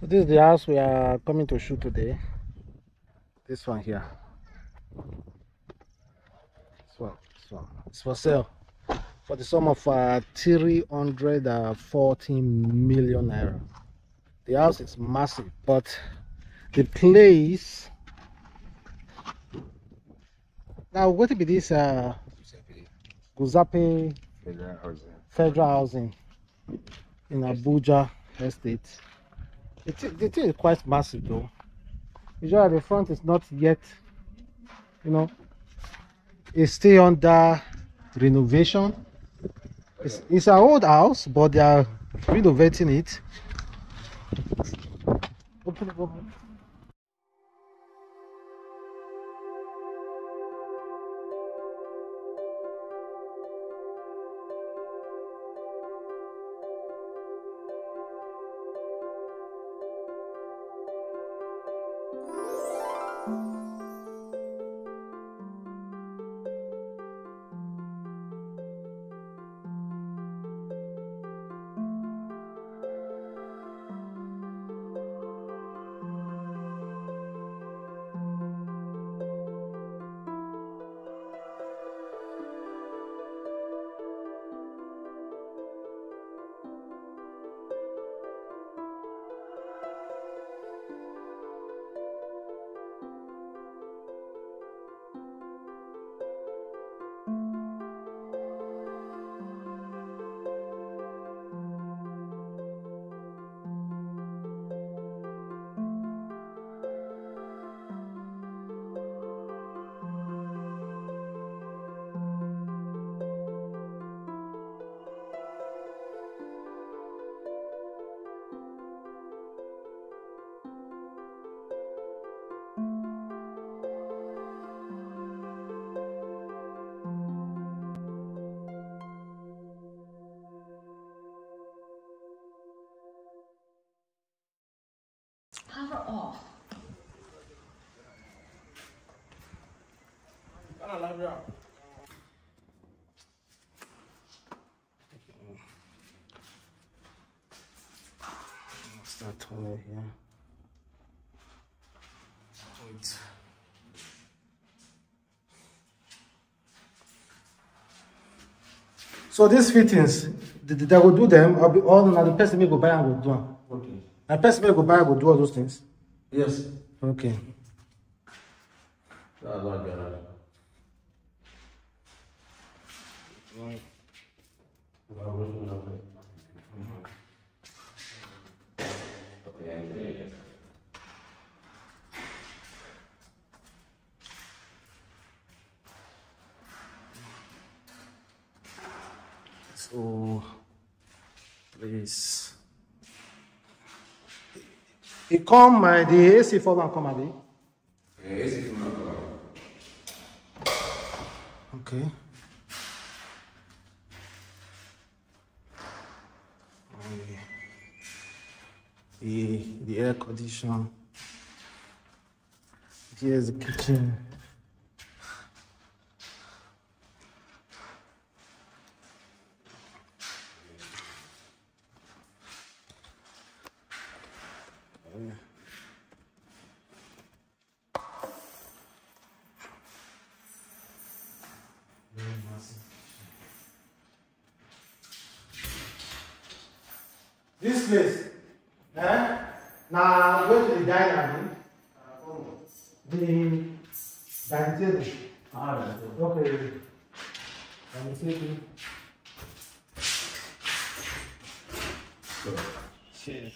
So this is the house we are coming to shoot today. This one here. This one, this one. It's for sale for the sum of uh, 340 million naira. The house is massive, but the place now what be this uh Guzape Federal Housing in Abuja Estate. The, the thing is quite massive though. Usually the front is not yet, you know, it's still under renovation. It's, it's an old house, but they are renovating it. It, open Power off. What's that toilet here? Wait. So these fittings, th- th- they will do them. I'll be all now the person may go buy and go do them. The person may go buy go do all those things. Yes. Okay. That's they are. So please. It come my the AC for one come abi? Okay. Okay. The the air condition. Here's the kitchen. This place, eh? Now go to the dining room. The dining table. Okay. Dining table. Cheers.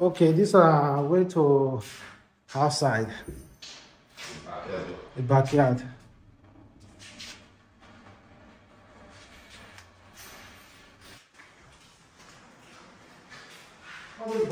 Okay, this are way to outside. The backyard. Always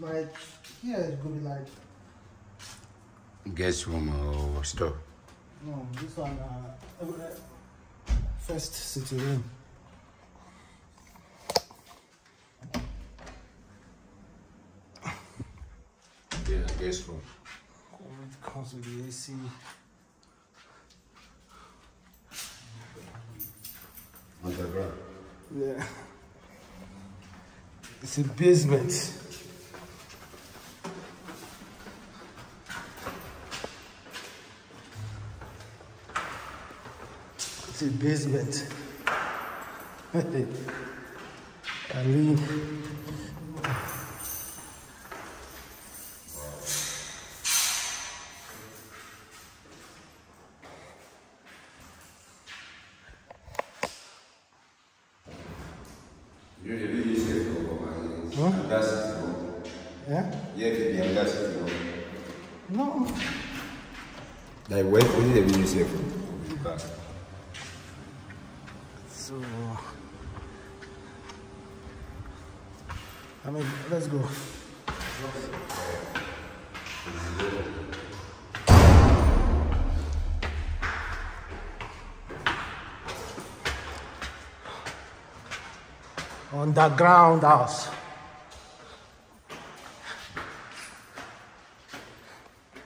like here it could be like Guest room or store. no this one uh, uh, first sitting room. Yeah, guest room. It comes with the AC. Underground. Yeah. It's a basement. you that's it. No. Like, where only the video safe for? So, I mean, let's go. Underground house.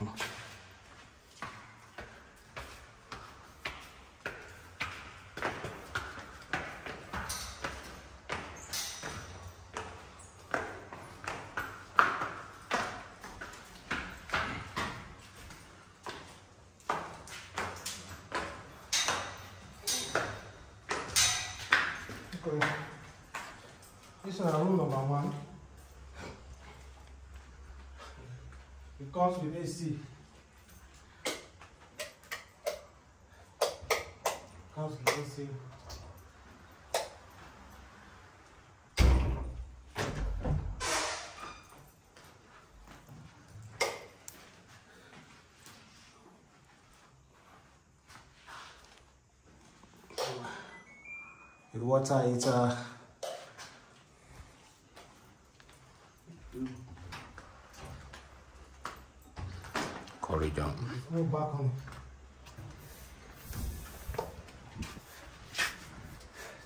Okay. This is room number one. It comes with AC. Comes with AC. With water heater. Back on.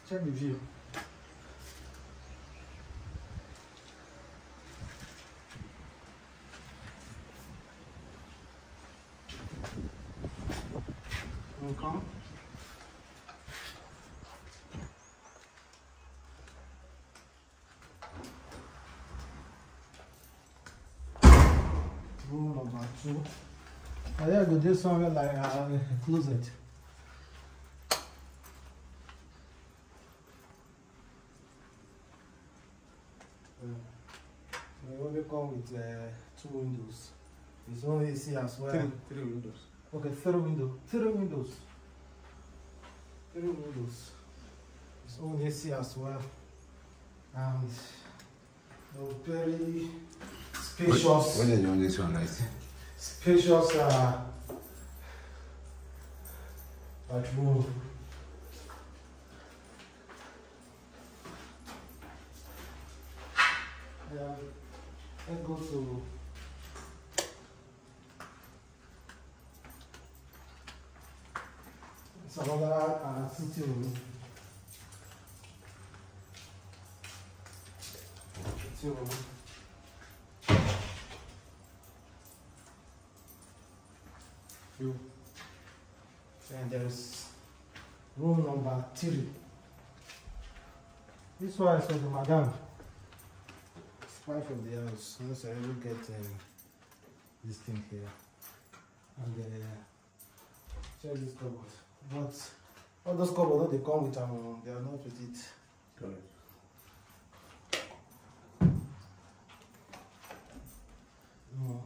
Check the view. Okay. Room number two. I think I could do something like uh, a closet. Uh, They only come with uh, two windows. It's only AC as well. Three, three windows. Okay, three window, three windows, three windows. It's own AC as well, and uh, very spacious, When you on this one, right? Spacious uh, bathroom. Yeah, let's go to. It's another uh, sitting room. Sitting room. You. And there's room number three. This one is for the madam. It's part of the house. Once I will get um, this thing here. And uh, check this cupboard. But all those cupboards, they come with um, they are not with it. Correct. No.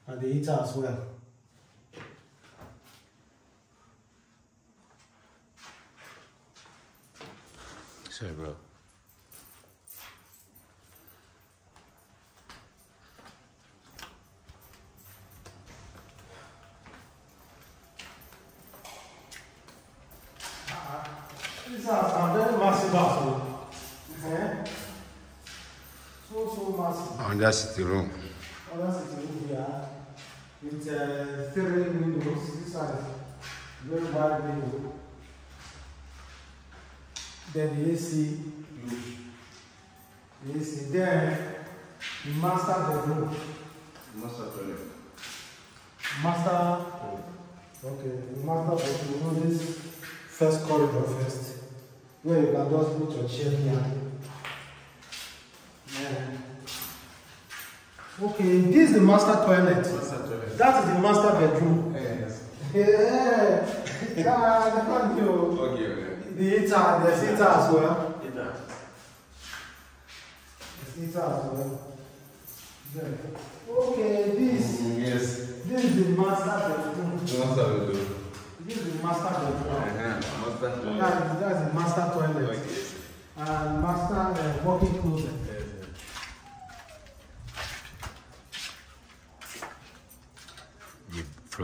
And the heater as well. Sorry, bro. These are a very massive house. Eh? So, so massive. Oh, that's the room. Uh, three windows. One is very wide window. Then the AC. The AC. Then the master bedroom. Master toilet. Master. Okay, the master bedroom. You know this first corridor first. Where you can just put your chair here. Yeah. Okay, this is the master toilet. Master toilet. That is the master bedroom. Yes. Yeah. Yeah, thank you. Okay, okay. The heater, there's heater as well. That. There's heater as well. There. Okay, this Yes. this is the master bedroom. Master bedroom. This is the master bedroom. Uh-huh. Master toilet. That, that's the master toilet. Okay. And master uh, walking closet.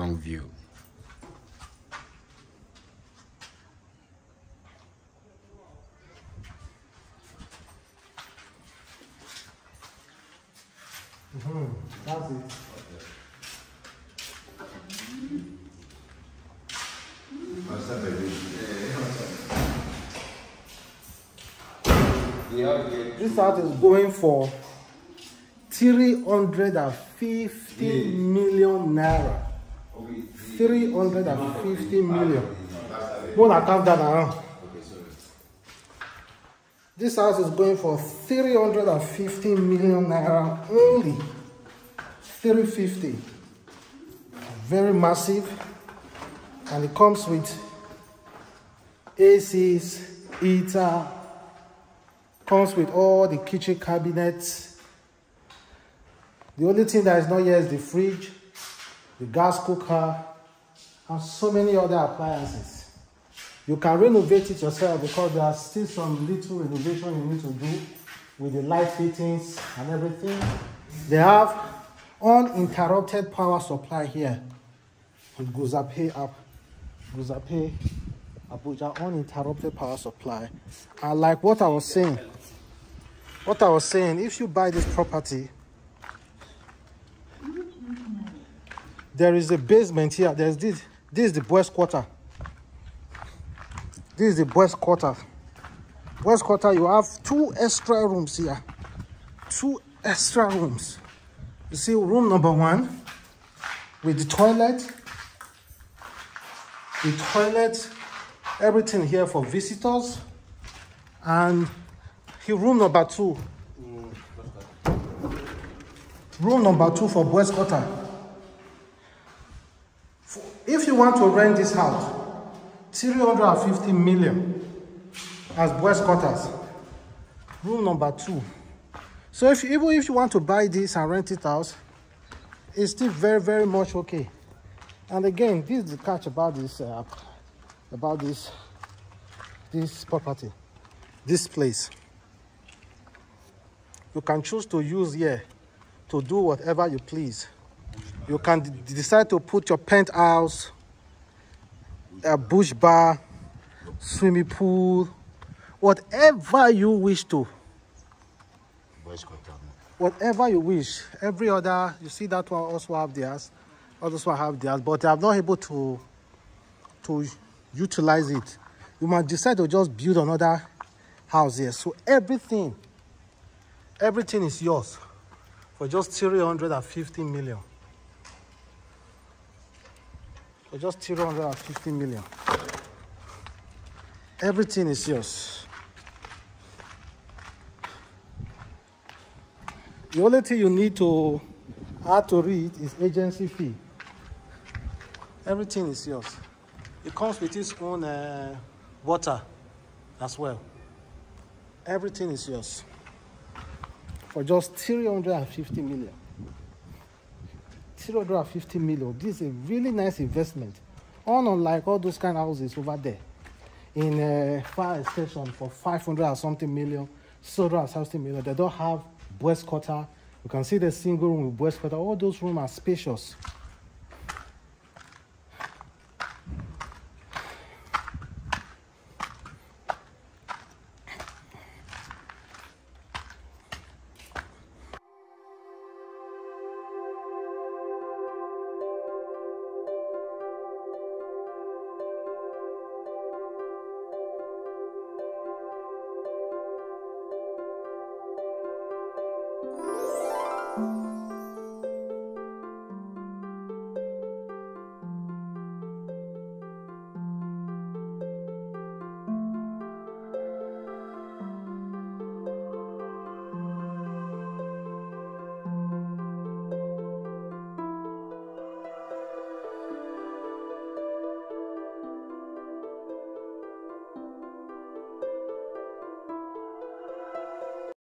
View. This art is going for 350 million naira. 350 million. When I count that around. This house is going for 350 million naira only. 350. Very massive. And it comes with ACs, heater, comes with all the kitchen cabinets. The only thing that is not here is the fridge, the gas cooker, and so many other appliances. You can renovate it yourself because there are still some little renovation you need to do with the light fittings and everything. They have uninterrupted power supply here with Guzape app. Guzape Abuja uninterrupted power supply. And like what I was saying, what I was saying, if you buy this property, there is a basement here. There's this. This is the boys' quarter. This is the boys' quarter. Boys' quarter, you have two extra rooms here. Two extra rooms. You see, room number one with the toilet. The toilet, everything here for visitors. And here, room number two. Room number two for boys' quarter. Want to rent this house, 350 million as boys' quarters. Room number two. So if even if you want to buy this and rent it out, it's still very, very much okay. And again, this is the catch about this uh, about this this property, this place. You can choose to use here to do whatever you please. You can decide to put your penthouse, a bush bar, swimming pool, whatever you wish to. Whatever you wish. Every other, you see that one also have theirs. Others one have theirs, but they are not able to to utilize it. You might decide to just build another house here. So everything, everything is yours for just 350 million. Just 350 million. Everything is yours. The only thing you need to add to read is agency fee. Everything is yours. It comes with its own uh, water as well. Everything is yours for just 350 million. 350 million. This is a really nice investment. Unlike all those kind of houses over there in a fire station for 500 or something million, 660 million. They don't have boys quarter. You can see the single room with boys quarter. All those rooms are spacious.